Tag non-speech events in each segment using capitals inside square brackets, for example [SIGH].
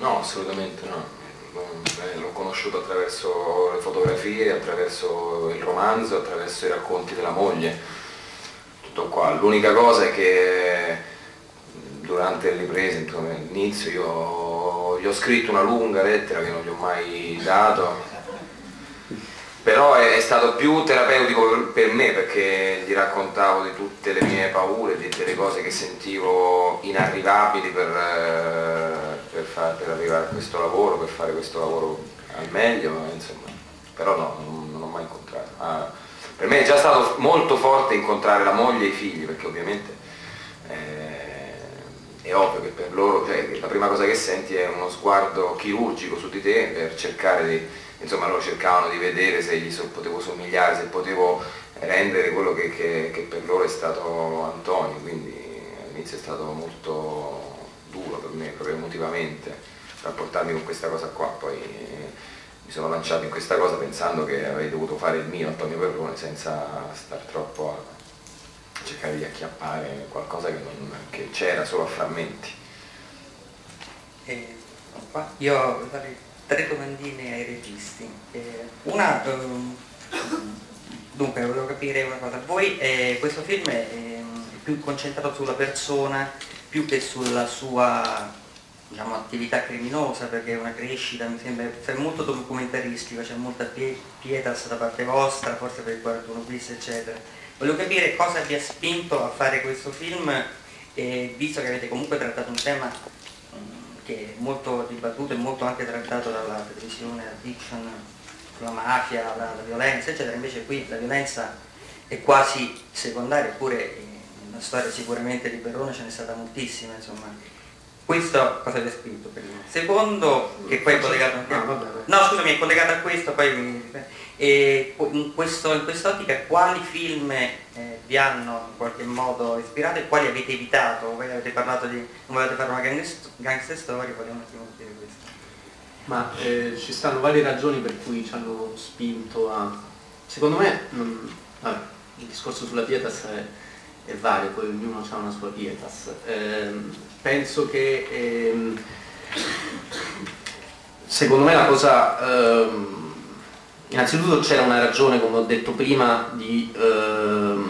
No, assolutamente no. Eh, l'ho conosciuto attraverso le fotografie, attraverso il romanzo, attraverso i racconti della moglie. Tutto qua. L'unica cosa è che durante le riprese, all'inizio, io gli ho scritto una lunga lettera che non gli ho mai dato però è, è, stato più terapeutico per me perché gli raccontavo di tutte le mie paure, di, delle cose che sentivo inarrivabili per, eh, per, far, per, arrivare a questo lavoro, per fare questo lavoro al meglio, insomma. però no, non, non ho mai incontrato. Ah, per me è già stato molto forte incontrare la moglie e i figli perché ovviamente eh, è ovvio che per loro cioè, la prima cosa che senti è uno sguardo chirurgico su di te per cercare di insomma loro cercavano di vedere se gli potevo somigliare, se potevo rendere quello che, che, che per loro è stato Antonio, quindi all'inizio è stato molto duro per me, proprio emotivamente, rapportarmi con questa cosa qua, poi mi sono lanciato in questa cosa pensando che avrei dovuto fare il mio Antonio Perrone senza stare troppo a cercare di acchiappare qualcosa che, c'era solo a frammenti. Eh, io tre domandine ai registi. Eh, una, um, dunque, volevo capire una cosa. Voi, eh, questo film è, è, più concentrato sulla persona più che sulla sua diciamo, attività criminosa, perché è una crescita, mi sembra, è molto documentaristico, c'è molta pietas da parte vostra, forse per il 41 bis, eccetera. Volevo capire cosa vi ha spinto a fare questo film, eh, visto che avete comunque trattato un tema che è molto dibattuto e molto anche trattato dalla televisione addiction sulla mafia, la, la, violenza, eccetera, invece qui la violenza è quasi secondaria, eppure nella storia sicuramente di Perrone ce n'è stata moltissima, insomma. Questo cosa ha scritto prima? Secondo, che poi è collegato anche a... No, scusami, è collegato a questo, poi. E in, questo, in quest'ottica quali film eh, vi hanno in qualche modo ispirato e quali avete evitato? Voi avete parlato di, non volete fare una gangster story, volevo un attimo dire questo. Ma eh, ci stanno varie ragioni per cui ci hanno spinto a... Secondo me, non, vabbè, il discorso sulla pietas è, è vario, poi ognuno ha una sua pietas. Eh, penso che ehm, secondo me la cosa... Ehm, Innanzitutto c'era una ragione, come ho detto prima, di, ehm,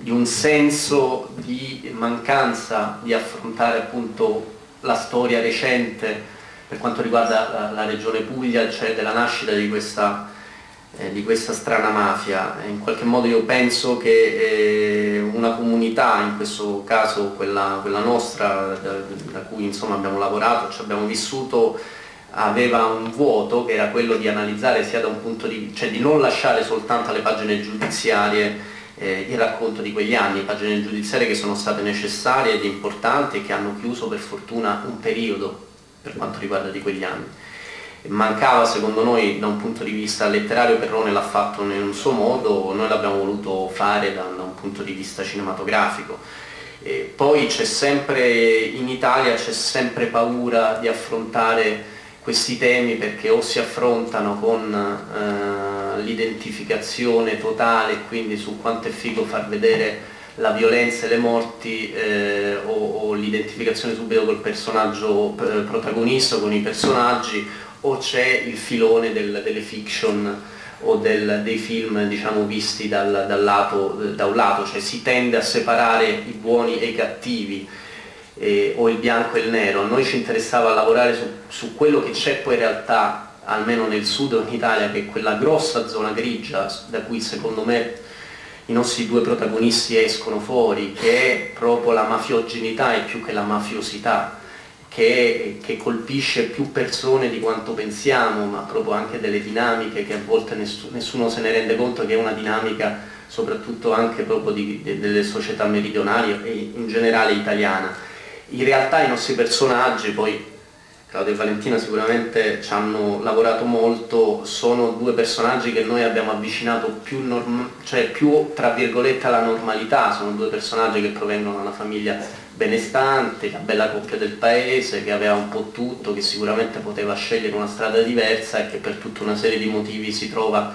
di, un senso di mancanza di affrontare appunto la storia recente per quanto riguarda la, la regione Puglia, cioè della nascita di questa, eh, di questa strana mafia. In qualche modo io penso che eh, una comunità, in questo caso quella, quella nostra, da, da, cui insomma abbiamo lavorato, ci abbiamo vissuto, aveva un vuoto che era quello di analizzare sia da un punto di cioè di non lasciare soltanto alle pagine giudiziarie eh, il racconto di quegli anni, pagine giudiziarie che sono state necessarie ed importanti e che hanno chiuso per fortuna un periodo per quanto riguarda di quegli anni. Mancava secondo noi da un punto di vista letterario, Perrone l'ha fatto in un suo modo, noi l'abbiamo voluto fare da, da un punto di vista cinematografico. E poi c'è sempre, in Italia c'è sempre paura di affrontare questi temi perché o si affrontano con eh, l'identificazione totale, quindi su quanto è figo far vedere la violenza e le morti eh, o, o l'identificazione subito col personaggio eh, protagonista, con i personaggi, o c'è il filone del, delle fiction o del, dei film diciamo, visti dal, dal lato, da un lato, cioè si tende a separare i buoni e i cattivi eh, o il bianco e il nero, a noi ci interessava lavorare su, su quello che c'è poi in realtà, almeno nel sud d'Italia, che è quella grossa zona grigia da cui secondo me i nostri due protagonisti escono fuori, che è proprio la mafiogenità e più che la mafiosità, che, che, colpisce più persone di quanto pensiamo, ma proprio anche delle dinamiche che a volte nessuno, nessuno se ne rende conto che è una dinamica soprattutto anche proprio di, de, delle società meridionali e in generale italiana. In realtà i nostri personaggi, poi Claudio e Valentina sicuramente ci hanno lavorato molto, sono due personaggi che noi abbiamo avvicinato più, norm- cioè più tra virgolette alla normalità, sono due personaggi che provengono da una famiglia benestante, la bella coppia del paese, che aveva un po' tutto, che sicuramente poteva scegliere una strada diversa e che per tutta una serie di motivi si trova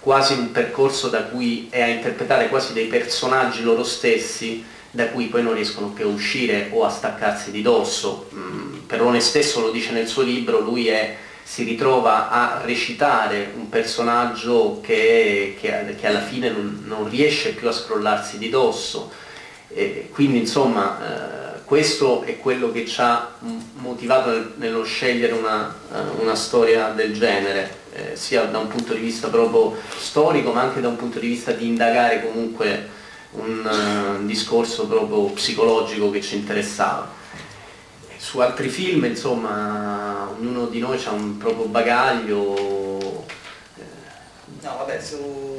quasi un percorso da cui è a interpretare quasi dei personaggi loro stessi da cui poi non riescono più a uscire o a staccarsi di dosso. Mm, Perrone stesso lo dice nel suo libro, lui è, si ritrova a recitare un personaggio che, che, che alla fine non, non, riesce più a scrollarsi di dosso. E quindi insomma eh, questo è quello che ci ha motivato nello scegliere una, eh, una storia del genere, eh, sia da un punto di vista proprio storico ma anche da un punto di vista di indagare comunque un discorso proprio psicologico che ci interessava. Su altri film, insomma, ognuno di noi ha un proprio bagaglio. No, vabbè, su,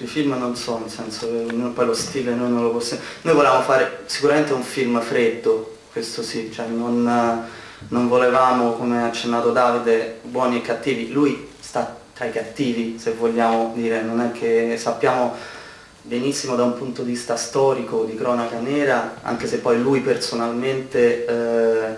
sui film non so, nel senso che poi lo stile noi non lo possiamo. Noi volevamo fare sicuramente un film freddo, questo sì, cioè non, non volevamo, come ha accennato Davide, buoni e cattivi. Lui sta tra i cattivi, se vogliamo dire, non è che sappiamo benissimo da un punto di vista storico, di cronaca nera, anche se poi lui personalmente, eh,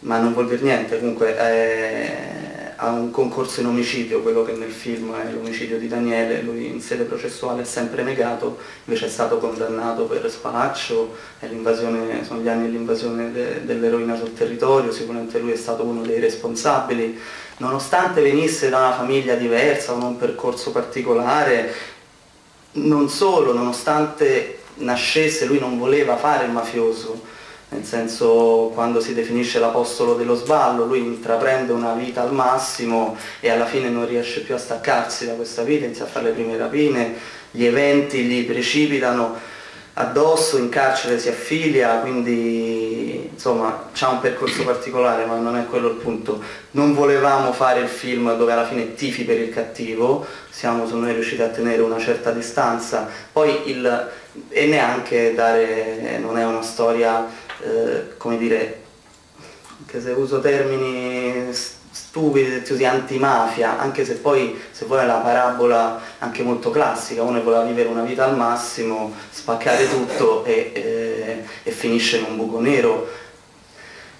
ma non vuol dire niente, comunque è, ha un concorso in omicidio, quello che nel film è l'omicidio di Daniele, lui in sede processuale è sempre negato, invece è stato condannato per spaccio, sono gli anni dell'invasione de, dell'eroina sul territorio, sicuramente lui è stato uno dei responsabili, nonostante venisse da una famiglia diversa, con un percorso particolare, non solo, nonostante nascesse, lui non voleva fare il mafioso, nel senso quando si definisce l'apostolo dello sballo, lui intraprende una vita al massimo e alla fine non riesce più a staccarsi da questa vita, inizia a fare le prime rapine, gli eventi gli precipitano addosso, in carcere si affilia, quindi insomma c'ha un percorso particolare ma non è quello il punto. Non volevamo fare il film dove alla fine tifi per il cattivo, siamo sono noi riusciti a tenere una certa distanza, poi il, e neanche dare, non è una storia, eh, come dire, anche se uso termini stupidi, tutti antimafia, anche se poi se vuoi è la parabola anche molto classica, uno voleva vivere una vita al massimo, spaccare tutto e, e, e finisce in un buco nero.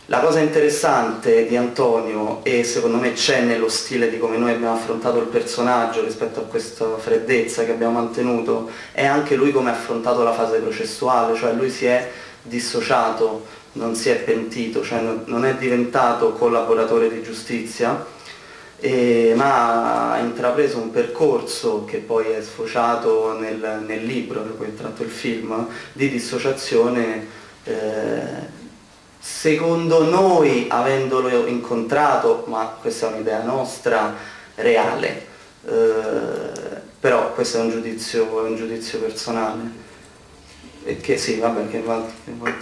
La cosa interessante di Antonio e secondo me c'è nello stile di come noi abbiamo affrontato il personaggio rispetto a questa freddezza che abbiamo mantenuto è anche lui come ha affrontato la fase processuale, cioè lui si è dissociato non si è pentito, cioè non è diventato collaboratore di giustizia, eh, ma ha intrapreso un percorso che poi è sfociato nel, nel libro, da cui è tratto il film, di dissociazione, eh, secondo noi, avendolo incontrato, ma questa è un'idea nostra, reale. Eh, però questo è un giudizio, è un giudizio personale. Che sì, vabbè, che va, che va.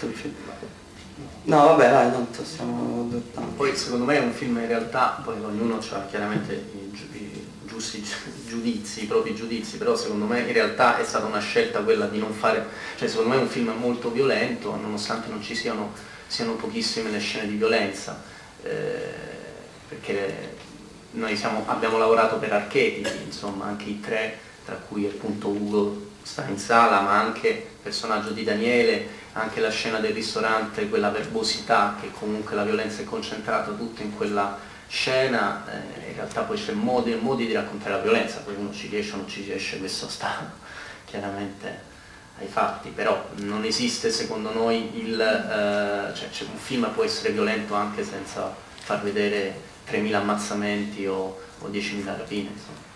No, vabbè, dai, tanto stiamo dottando. Poi secondo me è un film in realtà, poi ognuno ha chiaramente i, i giusti giudizi, i propri giudizi, però secondo me in realtà è stata una scelta quella di non fare, cioè secondo me è un film molto violento, nonostante non ci siano, siano pochissime le scene di violenza, eh, perché noi siamo, abbiamo lavorato per archetipi, insomma, anche i tre, tra cui appunto Ugo sta in sala, ma anche il personaggio di Daniele, anche la scena del ristorante, quella verbosità che comunque la violenza è concentrata tutta in quella scena, eh, in realtà poi c'è modi, modi, di raccontare la violenza, poi uno ci riesce o non ci riesce, questo sta [LAUGHS] chiaramente ai fatti, però non esiste secondo noi il, eh, cioè, cioè un film può essere violento anche senza far vedere 3.000 ammazzamenti o, o 10.000 rapine. Insomma.